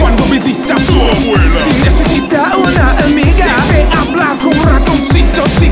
cuando visita su abuela. Si necesita una amiga, debe hablar con ratoncito si